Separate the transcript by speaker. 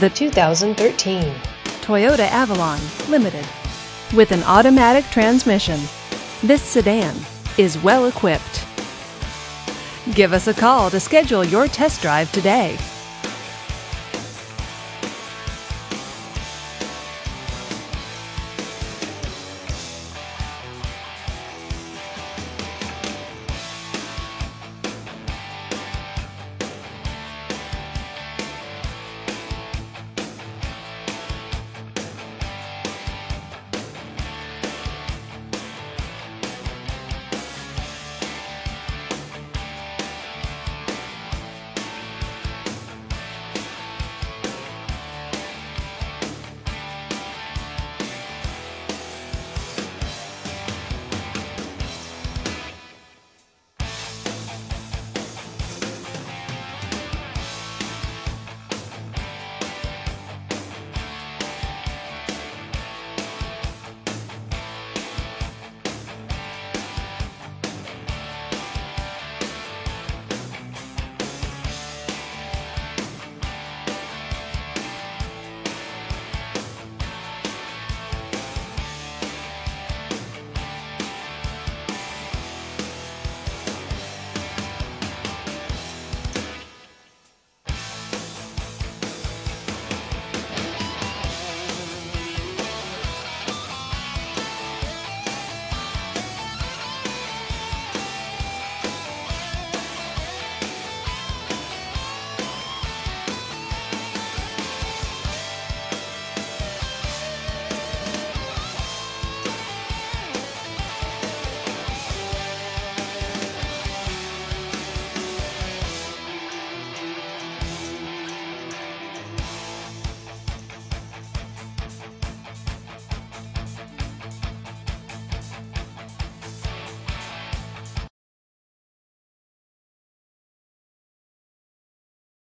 Speaker 1: the 2013
Speaker 2: Toyota Avalon Limited. With an automatic transmission, this sedan is well equipped. Give us a call to schedule your test drive today.